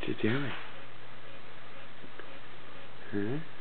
what you doing. Huh?